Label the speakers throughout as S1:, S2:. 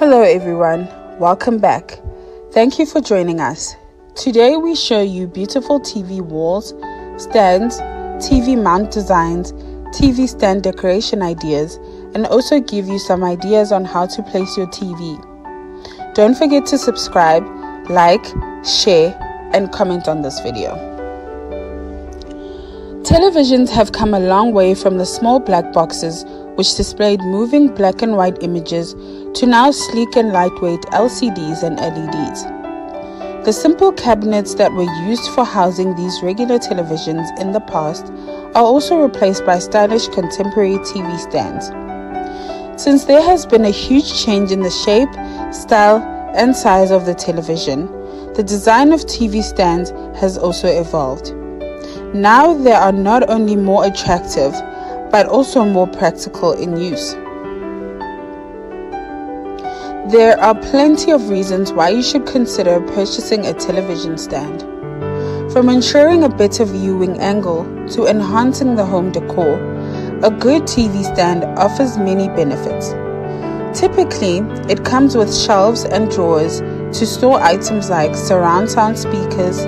S1: Hello, everyone. Welcome back. Thank you for joining us. Today, we show you beautiful TV walls, stands, TV mount designs, TV stand decoration ideas, and also give you some ideas on how to place your TV. Don't forget to subscribe, like, share, and comment on this video. Televisions have come a long way from the small black boxes which displayed moving black and white images to now sleek and lightweight LCDs and LEDs. The simple cabinets that were used for housing these regular televisions in the past are also replaced by stylish contemporary TV stands. Since there has been a huge change in the shape, style, and size of the television, the design of TV stands has also evolved. Now they are not only more attractive, but also more practical in use. There are plenty of reasons why you should consider purchasing a television stand. From ensuring a better viewing angle to enhancing the home decor, a good TV stand offers many benefits. Typically, it comes with shelves and drawers to store items like surround sound speakers,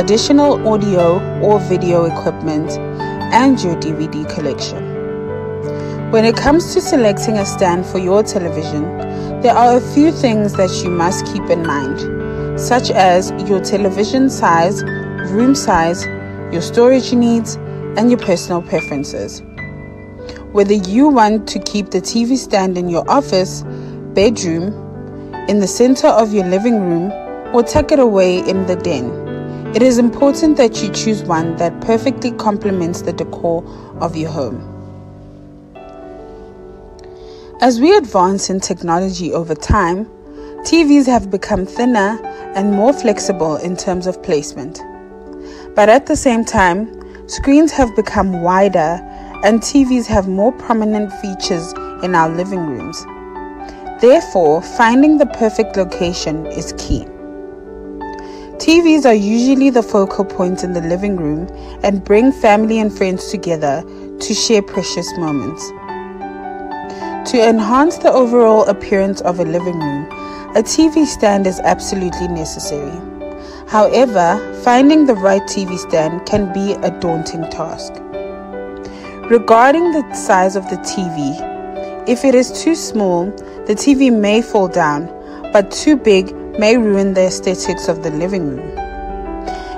S1: additional audio or video equipment, and your DVD collection. When it comes to selecting a stand for your television, there are a few things that you must keep in mind, such as your television size, room size, your storage needs, and your personal preferences. Whether you want to keep the TV stand in your office, bedroom, in the center of your living room, or tuck it away in the den, it is important that you choose one that perfectly complements the decor of your home. As we advance in technology over time, TVs have become thinner and more flexible in terms of placement. But at the same time, screens have become wider and TVs have more prominent features in our living rooms. Therefore, finding the perfect location is key. TVs are usually the focal point in the living room and bring family and friends together to share precious moments. To enhance the overall appearance of a living room, a TV stand is absolutely necessary. However, finding the right TV stand can be a daunting task. Regarding the size of the TV, if it is too small, the TV may fall down, but too big may ruin the aesthetics of the living room.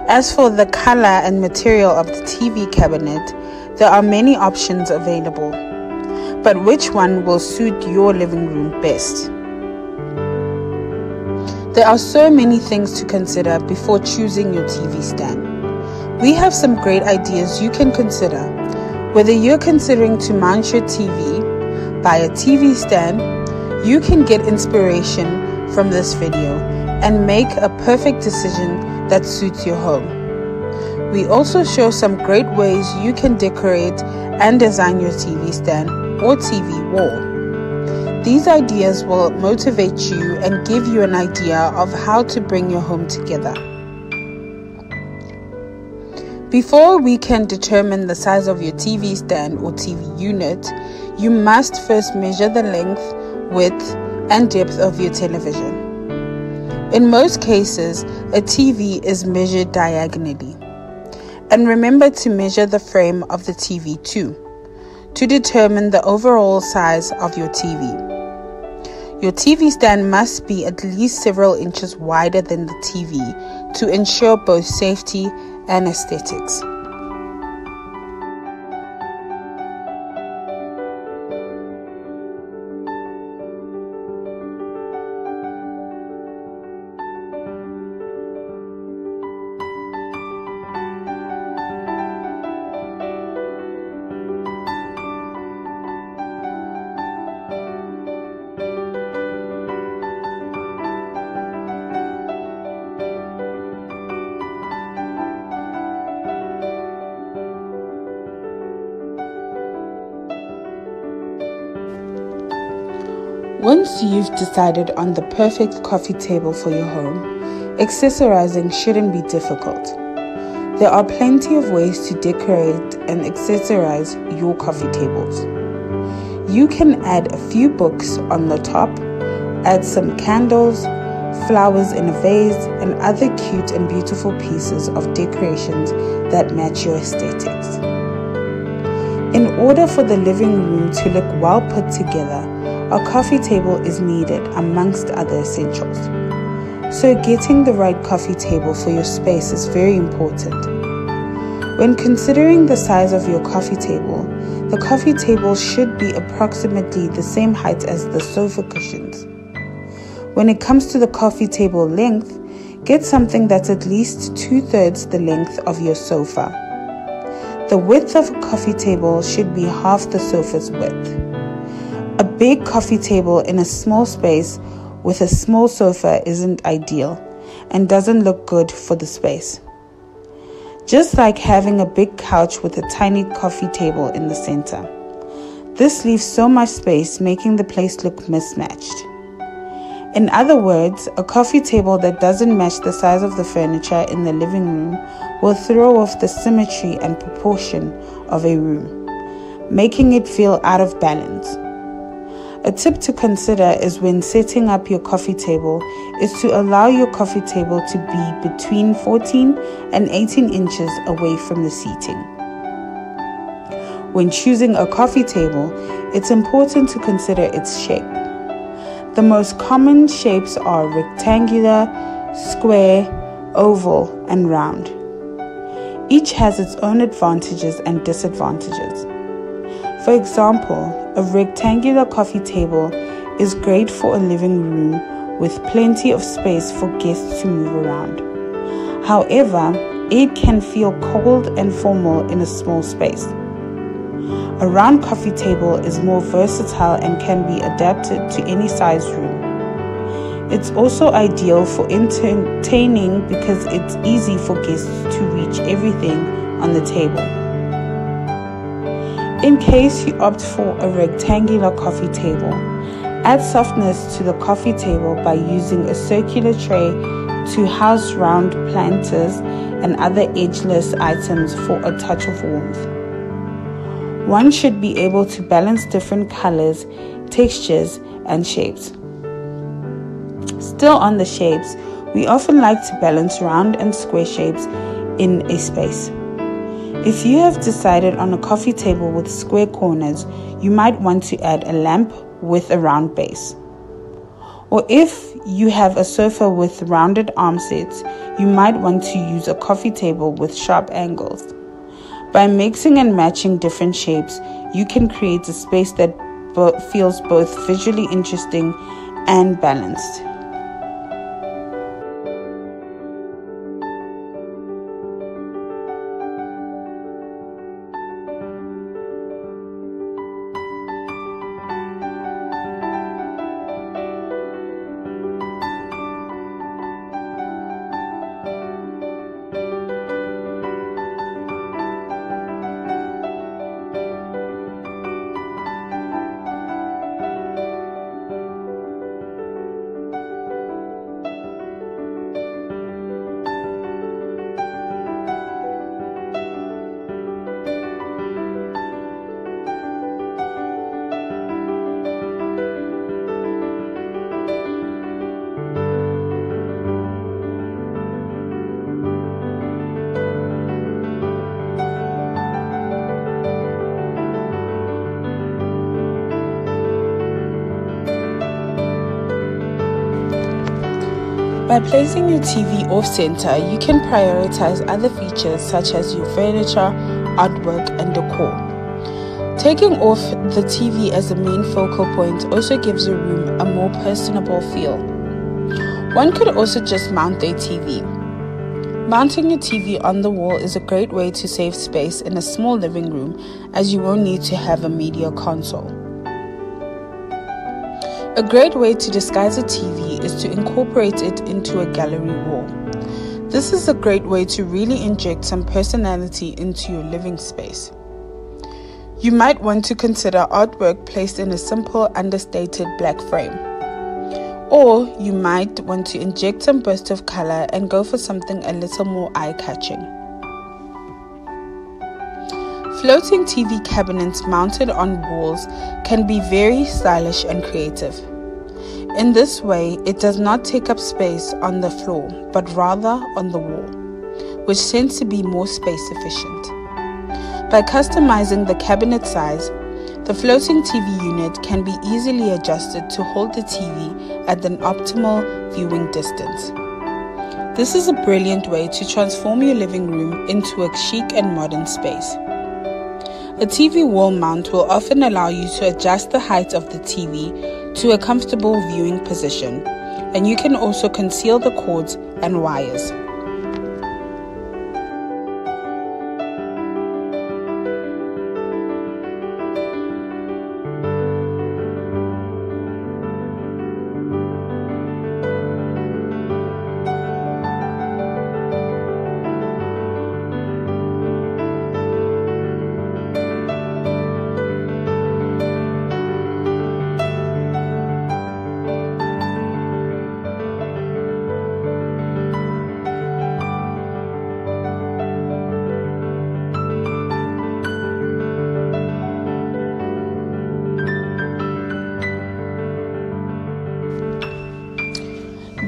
S1: As for the color and material of the TV cabinet, there are many options available, but which one will suit your living room best? There are so many things to consider before choosing your TV stand. We have some great ideas you can consider whether you're considering to mount your TV, buy a TV stand, you can get inspiration from this video and make a perfect decision that suits your home. We also show some great ways you can decorate and design your TV stand or TV wall. These ideas will motivate you and give you an idea of how to bring your home together. Before we can determine the size of your TV stand or TV unit, you must first measure the length, width, and depth of your television. In most cases, a TV is measured diagonally. And remember to measure the frame of the TV too, to determine the overall size of your TV. Your TV stand must be at least several inches wider than the TV to ensure both safety and aesthetics. Once you've decided on the perfect coffee table for your home, accessorizing shouldn't be difficult. There are plenty of ways to decorate and accessorize your coffee tables. You can add a few books on the top Add some candles, flowers in a vase, and other cute and beautiful pieces of decorations that match your aesthetics. In order for the living room to look well put together, a coffee table is needed amongst other essentials. So, getting the right coffee table for your space is very important. When considering the size of your coffee table, the coffee table should be approximately the same height as the sofa cushions. When it comes to the coffee table length, get something that's at least two thirds the length of your sofa. The width of a coffee table should be half the sofa's width. A big coffee table in a small space with a small sofa isn't ideal and doesn't look good for the space. Just like having a big couch with a tiny coffee table in the center. This leaves so much space, making the place look mismatched. In other words, a coffee table that doesn't match the size of the furniture in the living room will throw off the symmetry and proportion of a room, making it feel out of balance. A tip to consider is when setting up your coffee table is to allow your coffee table to be between 14 and 18 inches away from the seating. When choosing a coffee table, it's important to consider its shape. The most common shapes are rectangular, square, oval, and round. Each has its own advantages and disadvantages. For example, a rectangular coffee table is great for a living room with plenty of space for guests to move around. However, it can feel cold and formal in a small space. A round coffee table is more versatile and can be adapted to any size room. It's also ideal for entertaining because it's easy for guests to reach everything on the table. In case you opt for a rectangular coffee table, add softness to the coffee table by using a circular tray to house round planters and other edgeless items for a touch of warmth. One should be able to balance different colors, textures, and shapes. Still on the shapes, we often like to balance round and square shapes in a space. If you have decided on a coffee table with square corners, you might want to add a lamp with a round base. Or if you have a sofa with rounded arm sets, you might want to use a coffee table with sharp angles. By mixing and matching different shapes, you can create a space that bo- feels both visually interesting and balanced. By placing your TV off center, you can prioritize other features such as your furniture, artwork, and decor. Taking off the TV as the main focal point also gives your room a more personable feel. One could also just mount their TV. Mounting your TV on the wall is a great way to save space in a small living room as you won't need to have a media console. A great way to disguise a TV is to incorporate it into a gallery wall. This is a great way to really inject some personality into your living space. You might want to consider artwork placed in a simple, understated black frame. Or you might want to inject some burst of color and go for something a little more eye catching. Floating TV cabinets mounted on walls can be very stylish and creative. In this way, it does not take up space on the floor, but rather on the wall, which tends to be more space efficient. By customizing the cabinet size, the floating TV unit can be easily adjusted to hold the TV at an optimal viewing distance. This is a brilliant way to transform your living room into a chic and modern space. A TV wall mount will often allow you to adjust the height of the TV to a comfortable viewing position, and you can also conceal the cords and wires.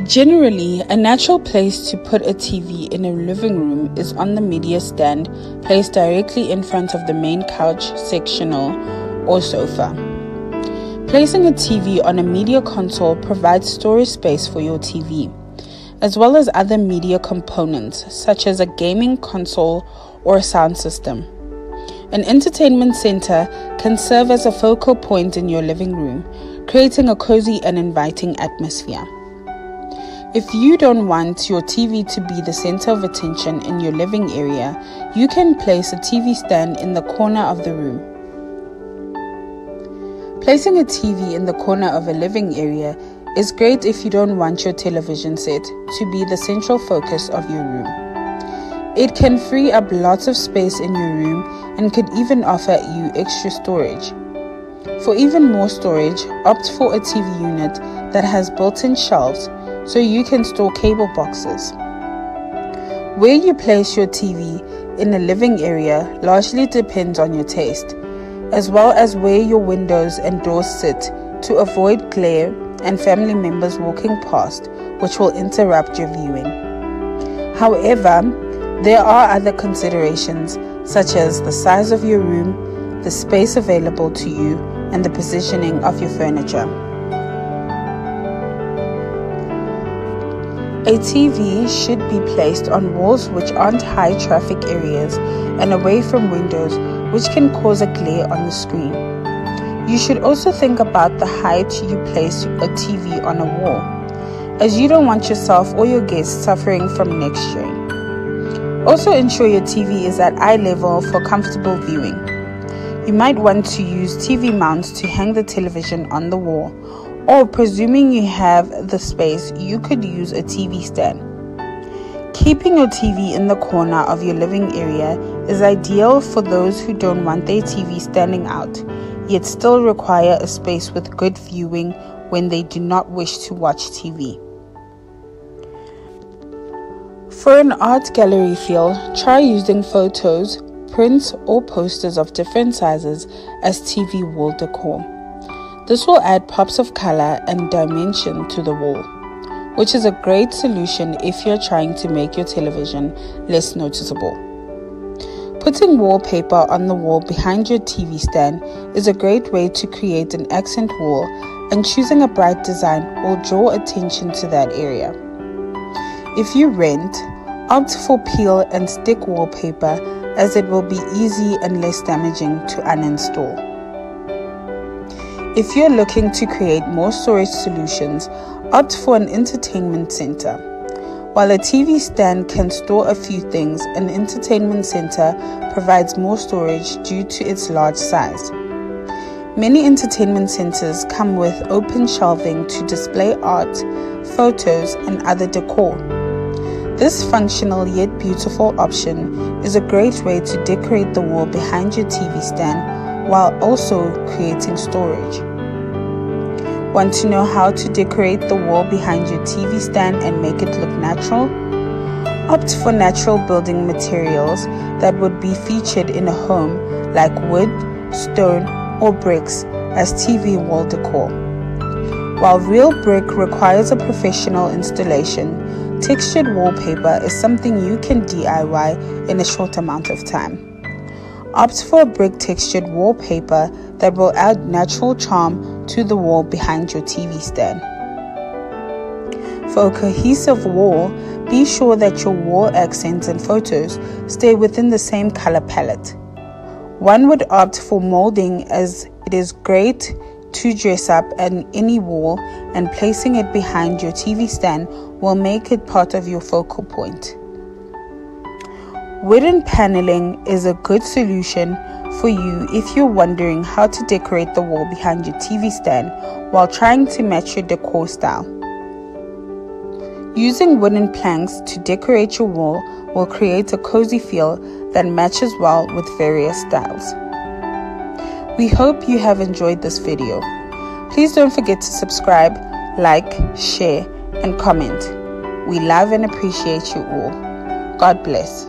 S1: Generally, a natural place to put a TV in a living room is on the media stand placed directly in front of the main couch, sectional, or sofa. Placing a TV on a media console provides storage space for your TV, as well as other media components such as a gaming console or a sound system. An entertainment center can serve as a focal point in your living room, creating a cozy and inviting atmosphere. If you don't want your TV to be the center of attention in your living area, you can place a TV stand in the corner of the room. Placing a TV in the corner of a living area is great if you don't want your television set to be the central focus of your room. It can free up lots of space in your room and could even offer you extra storage. For even more storage, opt for a TV unit that has built in shelves so you can store cable boxes. Where you place your TV in a living area largely depends on your taste, as well as where your windows and doors sit to avoid glare and family members walking past, which will interrupt your viewing. However, there are other considerations such as the size of your room, the space available to you, and the positioning of your furniture. A TV should be placed on walls which aren't high traffic areas and away from windows which can cause a glare on the screen. You should also think about the height you place a TV on a wall, as you don't want yourself or your guests suffering from neck strain. Also ensure your TV is at eye level for comfortable viewing. You might want to use TV mounts to hang the television on the wall or presuming you have the space, you could use a TV stand. Keeping your TV in the corner of your living area is ideal for those who don't want their TV standing out, yet still require a space with good viewing when they do not wish to watch TV. For an art gallery feel, try using photos, prints, or posters of different sizes as TV wall decor. This will add pops of color and dimension to the wall, which is a great solution if you're trying to make your television less noticeable. Putting wallpaper on the wall behind your TV stand is a great way to create an accent wall, and choosing a bright design will draw attention to that area. If you rent, opt for peel and stick wallpaper as it will be easy and less damaging to uninstall. If you're looking to create more storage solutions, opt for an entertainment center. While a TV stand can store a few things, an entertainment center provides more storage due to its large size. Many entertainment centers come with open shelving to display art, photos, and other decor. This functional yet beautiful option is a great way to decorate the wall behind your TV stand while also creating storage. Want to know how to decorate the wall behind your TV stand and make it look natural? Opt for natural building materials that would be featured in a home like wood, stone, or bricks as TV wall decor. While real brick requires a professional installation, textured wallpaper is something you can DIY in a short amount of time. Opt for a brick textured wallpaper that will add natural charm to the wall behind your TV stand. For a cohesive wall, be sure that your wall accents and photos stay within the same color palette. One would opt for molding as it is great to dress up an any wall and placing it behind your TV stand will make it part of your focal point. Wooden paneling is a good solution for you if you're wondering how to decorate the wall behind your TV stand while trying to match your decor style. Using wooden planks to decorate your wall will create a cozy feel that matches well with various styles. We hope you have enjoyed this video. Please don't forget to subscribe, like, share, and comment. We love and appreciate you all. God bless.